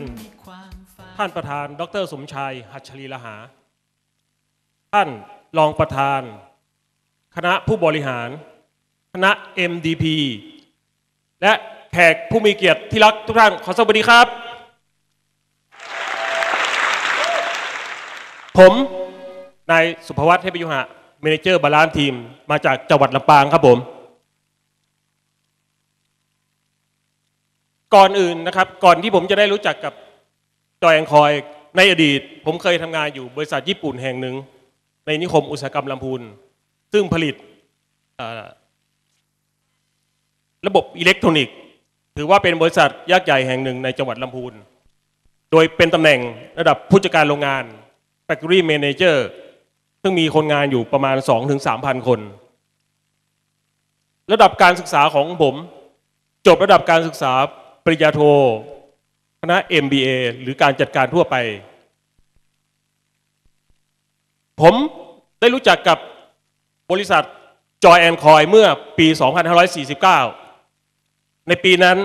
น ท่านประธาน ดรสมชายหัชชลีละหา ท่านรองประธาน คณะผู้บริหาร คณะ MDP และแขกผู้มีเกียรติที่รักทุกท่านขอสวัสดีครับ ผมนายสุภวัฒน์เทพยุหะ manager balance team มาจากจังหวัดลำปางครับผม ก่อนอื่นนะครับ ก่อนที่ผมจะได้รู้จักกับจอยแองคอยในอดีต ผมเคยทำงานอยู่บริษัทญี่ปุ่นแห่งหนึ่ง ในนิคมอุตสาหกรรมลำพูนซึ่งผลิตระบบอิเล็กทรอนิกส์ ถือว่าเป็นบริษัทยักษ์ใหญ่แห่งหนึ่งในจังหวัดลำพูน โดยเป็นตำแหน่งระดับผู้จัดการโรงงาน Factory Manager ซึ่งมีคนงานอยู่ประมาณ 2-3,000 คน ระดับการศึกษาของผม จบระดับการศึกษา ริญญาโทคณะ MBA หรือการจัดการทั่วไป ผมได้รู้จักกับบริษัทจอยแอนคอยเมื่อปี 2549 ในปีนั้น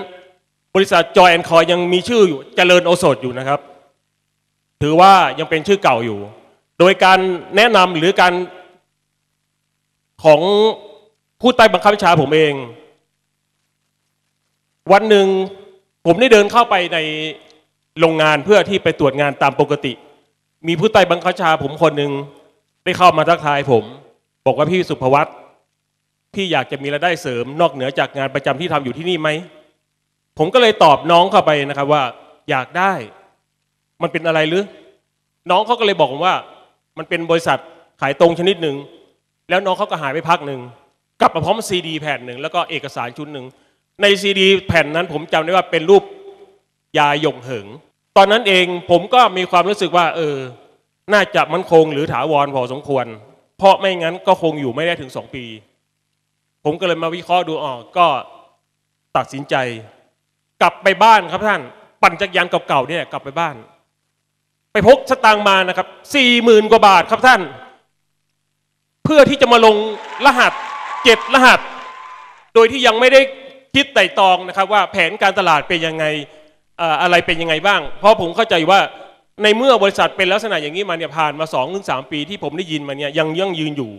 บริษัทจอยแอนคอยยังมีชื่ออยู่เจริญโอสถอยู่นะครับ ถือว่ายังเป็นชื่อเก่าอยู่ โดยการแนะนำหรือการของผู้ใต้บังคับบัญชาผมเอง วันหนึ่ง ผมได้เดินเข้าไปในโรงงานเพื่อที่ไปตรวจงานตามปกติ มีผู้ใต้บังคับชาผมคนหนึ่งได้เข้ามาทักทายผม บอกว่าพี่สุภวัตพี่อยากจะมีรายได้เสริมนอกเหนือจากงานประจำที่ทำอยู่ที่นี่ไหม ผมก็เลยตอบน้องเข้าไปนะครับว่า อยากได้ มันเป็นอะไรหรือ น้องเขาก็เลยบอกผมว่า มันเป็นบริษัทขายตรงชนิดหนึ่งแล้วน้องเขาก็หายไปพักหนึ่งกลับมาพร้อมซีดีแผ่นหนึ่งแล้วก็เอกสารชุดหนึ่ง ในซีดีแผ่นนั้นผมจำได้ว่าเป็นรูปยาหยงเหิง ตอนนั้นเองผมก็มีความรู้สึกว่า เออ น่าจะมั่นคงหรือถาวรพอสมควร เพราะไม่งั้นก็คงอยู่ไม่ได้ถึงสองปี ผมก็เลยมาวิเคราะห์ดูออกก็ตัดสินใจ กลับไปบ้านครับท่าน ปั่นจักรยานเก่าๆเนี่ยกลับไปบ้าน ไปพกสตางค์มานะครับสี่หมื่นกว่าบาทครับท่าน เพื่อที่จะมาลงรหัสเจ็ดรหัส โดยที่ยังไม่ได้ คิดไต่ตองนะครับว่าแผนการตลาดเป็นยังไงอะไรเป็นยังไงบ้าง เพราะผมเข้าใจว่าในเมื่อบริษัทเป็นลักษณะอย่างนี้มาเนี่ยผ่านมาสองถึงสามปีที่ผมได้ยินมาเนี่ยยังยังยืนอยู่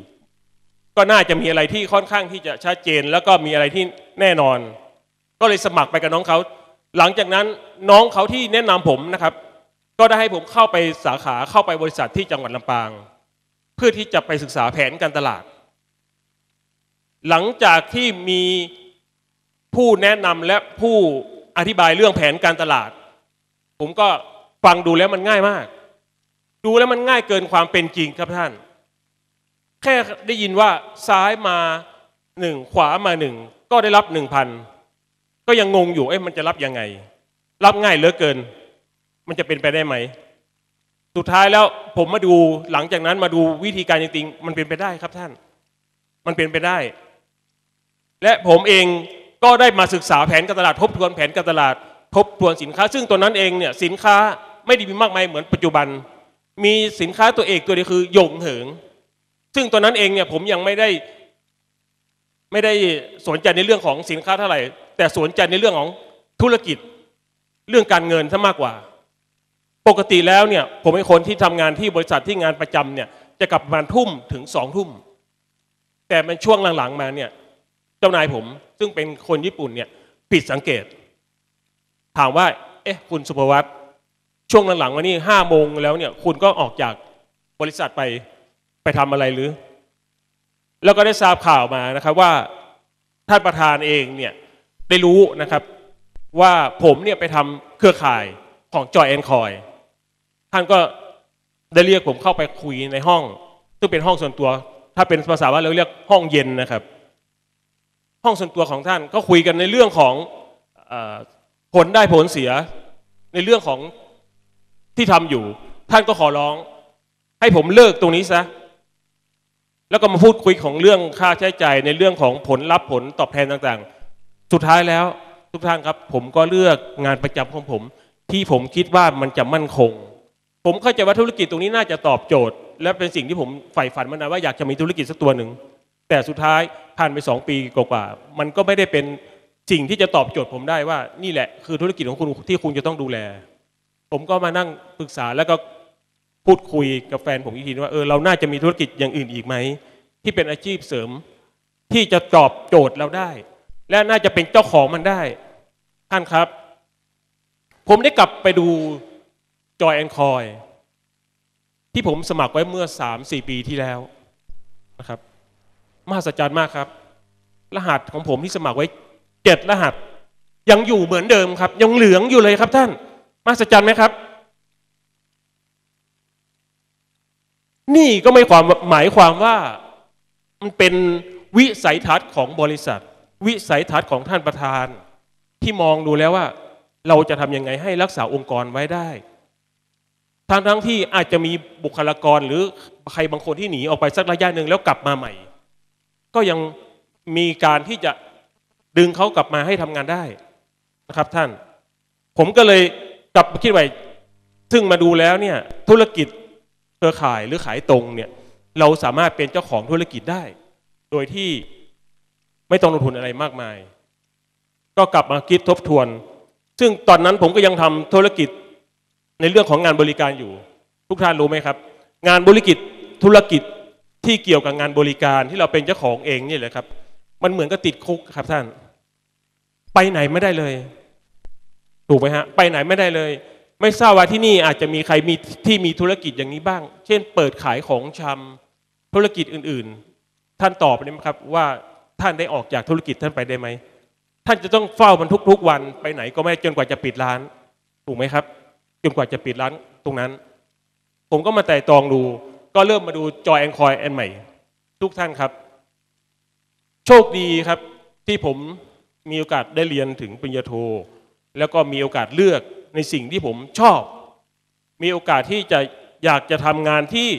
ก็น่าจะมีอะไรที่ค่อนข้างที่จะชัดเจน แล้วก็มีอะไรที่แน่นอน ก็เลยสมัครไปกับน้องเขาหลังจากนั้นน้องเขาที่แนะนำผมนะครับ ก็ได้ให้ผมเข้าไปสาขาเข้าไปบริษัทที่จังหวัดลำปาง เพื่อที่จะไปศึกษาแผนการตลาด หลังจากที่มี ผู้แนะนำและผู้อธิบายเรื่องแผนการตลาด ผมก็ฟังดูแล้วมันง่ายมาก ดูแล้วมันง่ายเกินความเป็นจริงครับท่าน แค่ได้ยินว่าซ้ายมาหนึ่งขวามาหนึ่งก็ได้รับหนึ่งพันก็ยังงงอยู่เอ้ยมันจะรับยังไง รับง่ายเหลือเกิน มันจะเป็นไปได้ไหม สุดท้ายแล้วผมมาดูหลังจากนั้นมาดูวิธีการจริงๆมันเป็นไปได้ครับท่าน มันเป็นไปได้ และผมเอง ก็ได้มาศึกษาแผนการตลาดทบทวนแผนการตลาดทบทวนสินค้า ซึ่งตัวนั้นเองเนี่ยสินค้าไม่ได้มีมากมายเหมือนปัจจุบัน มีสินค้าตัวเอกตัวเดียวคือหยงเหิง ซึ่งตัวนั้นเองเนี่ยผมยังไม่ได้ไม่ได้สนใจในเรื่องของสินค้าเท่าไหร่ แต่สนใจในเรื่องของธุรกิจเรื่องการเงินซะมากกว่า ปกติแล้วเนี่ยผมเป็นคนที่ทำงานที่บริษัทที่งานประจำเนี่ยจะกลับประมาณทุ่มถึงสองทุ่ม แต่เป็นช่วงหลังๆมาเนี่ย จ้านายผม ซึ่งเป็นคนญี่ปุ่นเนี่ยผิดสังเกต ถามว่า เอ๊ะ คุณสุภวัตช่วงหลังๆวันนี้ห้าโมงแล้วเนี่ย คุณก็ออกจากบริษัทไปไปทำอะไรหรือ แล้วก็ได้ทราบข่าวมานะครับว่าท่านประธานเองเนี่ยได้รู้นะครับ ว่าผมเนี่ยไปทำเครือข่ายของจอยแอนคอยท่านก็ได้เรียกผมเข้าไปคุยในห้อง ซึ่งเป็นห้องส่วนตัว ถ้าเป็นภาษาว่าเราเรียกห้องเย็นนะครับ ห้องส่วนตัวของท่านก็คุยกันในเรื่องของอผลได้ผลเสียในเรื่องของที่ทำอยู่ ท่านก็ขอร้อง ให้ผมเลิกตรงนี้ซะแล้วก็มาพูดคุยของเรื่องค่าใช้จ่ายในเรื่องของผลลัพธ์ผลตอบแทนต่างๆ สุดท้ายแล้วทุกท่านครับ ผมก็เลือกงานประจำของผม ที่ผมคิดว่ามันจะมั่นคง ผมเข้าใจว่าธุรกิจตรงนี้น่าจะตอบโจทย์ และเป็นสิ่งที่ผมใฝ่ฝันมานานว่าอยากจะมีธุรกิจสักตัวหนึ่ง แต่สุดท้ายผ่านไปสองปีกว่าๆมันก็ไม่ได้เป็นสิ่งที่จะตอบโจทย์ผมได้ว่านี่แหละคือธุรกิจของคุณที่คุณจะต้องดูแล ผมก็มานั่งปรึกษาแล้วก็พูดคุยกับแฟนผมอีกทีว่าเออเราน่าจะมีธุรกิจอย่างอื่นอีกไหมที่เป็นอาชีพเสริม ที่จะตอบโจทย์เราได้ และน่าจะเป็นเจ้าของมันได้ ท่านครับ ผมได้กลับไปดูจอยแอนคอยที่ผมสมัครไว้เมื่อ 3-4 ปีที่แล้วนะครับ มหัศจรรย์มากครับ รหัสของผมที่สมัครไว้เจ็ดรหัส ยังอยู่เหมือนเดิมครับ ยังเหลืองอยู่เลยครับท่าน มหัศจรรย์ไหมครับ นี่ก็ไม่ความหมายความว่ามันเป็นวิสัยทัศน์ของบริษัท วิสัยทัศน์ของท่านประธาน ที่มองดูแล้วว่า เราจะทำยังไงให้รักษาองค์กรไว้ได้ทั้งทั้งที่อาจจะมีบุคลากรหรือใครบางคนที่หนีออกไปสักระยะหนึ่งแล้วกลับมาใหม่ ก็ยังมีการที่จะดึงเขากลับมาให้ทำงานได้นะครับท่าน ผมก็เลยกลับมาคิดไว้ซึ่งมาดูแล้วเนี่ยธุรกิจเครือข่ายหรือขายตรงเนี่ยเราสามารถเป็นเจ้าของธุรกิจได้ โดยที่ไม่ต้องลงทุนอะไรมากมาย ก็กลับมาคิดทบทวน ซึ่งตอนนั้นผมก็ยังทำธุรกิจในเรื่องของงานบริการอยู่ ทุกท่านรู้ไหมครับ งานบริกิจธุรกิจ ที่เกี่ยวกับงานบริการที่เราเป็นเจ้าของเองนี่แหละครับ มันเหมือนกับติดคุกครับท่าน ไปไหนไม่ได้เลย ถูกไหมฮะ ไปไหนไม่ได้เลย ไม่ทราบว่าที่นี่อาจจะมีใครมีที่มีธุรกิจอย่างนี้บ้าง เช่น เปิดขายของชำธุรกิจอื่น ๆ ท่านตอบได้ไหมครับ ว่าท่านได้ออกจากธุรกิจท่านไปได้ไหมท่านจะต้องเฝ้ามันทุกๆวันไปไหนก็ไม่จนกว่าจะปิดร้าน ถูกไหมครับ จนกว่าจะปิดร้านตรงนั้น ผมก็มาแต่ตองดู ก็เริ่มมาดูจอยแอนคอยแอนใหม่ ทุกท่านครับ โชคดีครับที่ผมมีโอกาสได้เรียนถึงปริญญาโท แล้วก็มีโอกาสเลือกในสิ่งที่ผมชอบ มีโอกาสที่จะอยากจะทำงานที่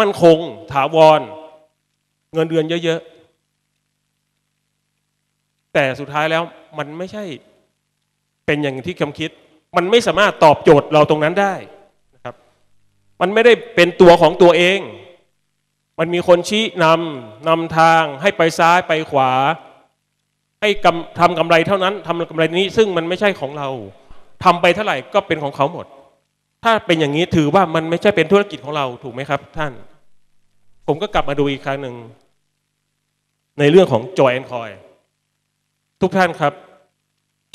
มั่นคง ถาวร เงินเดือนเยอะๆ แต่สุดท้ายแล้วมันไม่ใช่เป็นอย่างที่คำคิด มันไม่สามารถตอบโจทย์เราตรงนั้นได้ มันไม่ได้เป็นตัวของตัวเอง มันมีคนชี้นำนำทางให้ไปซ้ายไปขวา ให้ทำกำไรเท่านั้นทำกำไรนี้ ซึ่งมันไม่ใช่ของเราทำไปเท่าไหร่ก็เป็นของเขาหมด ถ้าเป็นอย่างนี้ถือว่ามันไม่ใช่เป็นธุรกิจของเราถูกไหมครับ ท่าน ผมก็กลับมาดูอีกครั้งหนึ่งในเรื่องของจอยแอนคอยทุกท่านครับ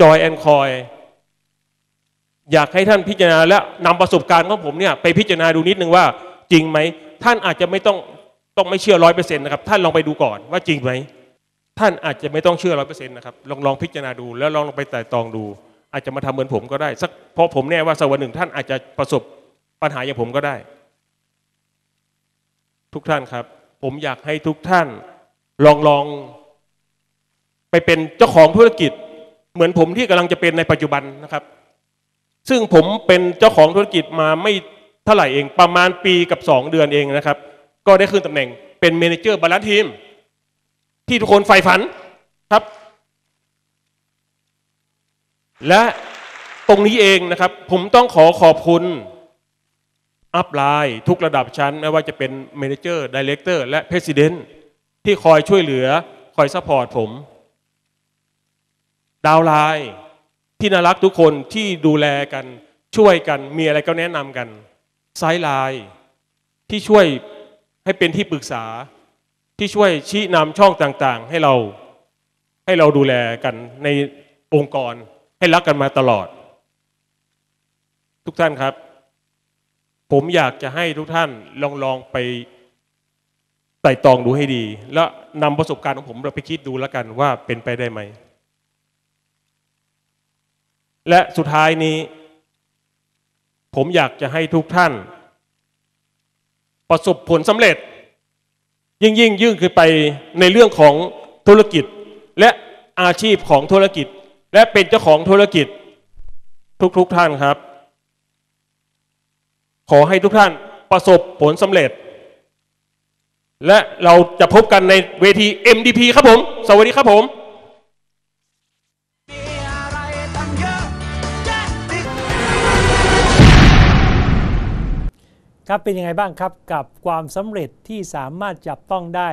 จอยแอนคอย อยากให้ท่านพิจารณาและนำประสบการณ์ของผมเนี่ยไปพิจารณาดูนิดนึงว่าจริงไหม ท่านอาจจะไม่ต้องต้องไม่เชื่อร้อยเปอร์เซ็นต์นะครับ ท่านลองไปดูก่อนว่าจริงไหม ท่านอาจจะไม่ต้องเชื่อร้อยเปอร์เซ็นต์นะครับลองลองพิจารณาดูแล้วลองลงไปแต่ตองดู อาจจะมาทำเหมือนผมก็ได้สักเพราะผมแน่ว่าสักวันหนึ่งท่านอาจจะประสบปัญหาอย่างผมก็ได้ ทุกท่านครับ ผมอยากให้ทุกท่านลองลองไปเป็นเจ้าของธุรกิจ เหมือนผมที่กำลังจะเป็นในปัจจุบันนะครับ ซึ่งผมเป็นเจ้าของธุรกิจมาไม่เท่าไหร่เองประมาณปีกับสองเดือนเองนะครับ ก็ได้ขึ้นตำแหน่งเป็น manager balance team ที่ทุกคนใฝ่ฝันครับ และตรงนี้เองนะครับ ผมต้องขอขอบคุณ upline ทุกระดับชั้น ไม่ว่าจะเป็น manager director และ presidentที่คอยช่วยเหลือ คอย support ผม downline ที่น่ารักทุกคนที่ดูแลกันช่วยกันมีอะไรก็แนะนำกัน sideline ที่ช่วยให้เป็นที่ปรึกษา ที่ช่วยชี้นำช่องต่างๆ ให้เราให้เราดูแลกันในองค์กรให้รักกันมาตลอด ทุกท่านครับ ผมอยากจะให้ทุกท่านลองลองไปไต่ตองดูให้ดี แล้วนำประสบการณ์ของผมเราไปคิดดูแล้วกันว่าเป็นไปได้ไหม และสุดท้ายนี้ ผมอยากจะให้ทุกท่าน ประสบผลสำเร็จ ยิ่งยิ่งยิ่งขึ้นไปในเรื่องของธุรกิจ และอาชีพของธุรกิจ และเป็นเจ้าของธุรกิจ ทุกๆทท่านครับ ขอให้ทุกท่านประสบผลสำเร็จ และเราจะพบกันในเวที MDP ครับผม สวัสดีครับผม ครับเป็นยังไงบ้างครับกับความสำเร็จที่สามารถจับต้องได้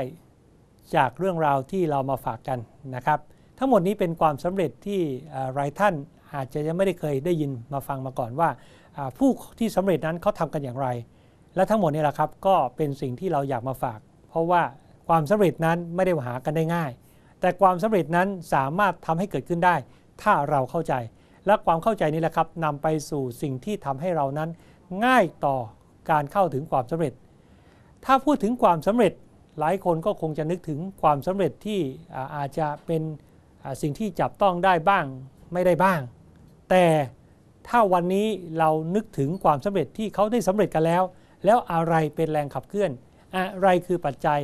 จากเรื่องราวที่เรามาฝากกันนะครับ ทั้งหมดนี้เป็นความสำเร็จที่หลายท่านอาจจะยังไม่ได้เคยได้ยินมาฟังมาก่อนว่า ผู้ที่สำเร็จนั้นเขาทำกันอย่างไร และทั้งหมดนี่แหละครับก็เป็นสิ่งที่เราอยากมาฝาก เพราะว่าความสำเร็จนั้นไม่ได้หากันได้ง่าย แต่ความสำเร็จนั้นสามารถทำให้เกิดขึ้นได้ ถ้าเราเข้าใจ และความเข้าใจนี้แหละครับนำไปสู่สิ่งที่ทำให้เรานั้นง่ายต่อ การเข้าถึงความสำเร็จ ถ้าพูดถึงความสำเร็จหลายคนก็คงจะนึกถึงความสำเร็จที่อาอาจจะเป็นสิ่งที่จับต้องได้บ้างไม่ได้บ้าง แต่ถ้าวันนี้เรานึกถึงความสำเร็จที่เขาได้สำเร็จกันแล้ว แล้วอะไรเป็นแรงขับเคลื่อน อะไรคือปัจจัย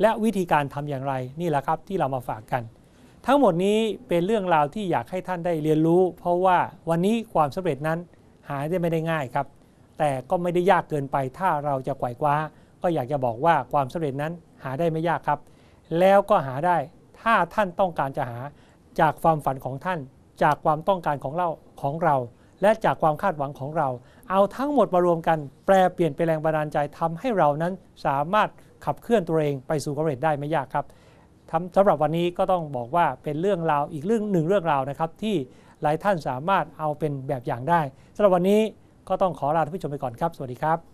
และวิธีการทำอย่างไรนี่แหละครับที่เรามาฝากกัน ทั้งหมดนี้เป็นเรื่องราวที่อยากให้ท่านได้เรียนรู้ เพราะว่าวันนี้ความสำเร็จนั้นหาได้ไม่ได้ง่ายครับ แต่ก็ไม่ได้ยากเกินไป ถ้าเราจะไขว่คว้า ก็อยากจะบอกว่าความสำเร็จนั้นหาได้ไม่ยากครับ แล้วก็หาได้ถ้าท่านต้องการจะหาจากความฝันของท่าน จากความต้องการของเราของเรา และจากความคาดหวังของเรา เอาทั้งหมดมารวมกันแปลเปลี่ยนเป็นแรงบันดาลใจทำให้เรานั้นสามารถขับเคลื่อนตัวเองไปสู่ความสำเร็จได้ไม่ยากครับสำหรับวันนี้ก็ต้องบอกว่าเป็นเรื่องราวอีกเรื่องหนึ่งเรื่องราวนะครับที่หลายท่านสามารถเอาเป็นแบบอย่างได้สำหรับวันนี้ ก็ต้องขอลาท่านผู้ชมไปก่อนครับ สวัสดีครับ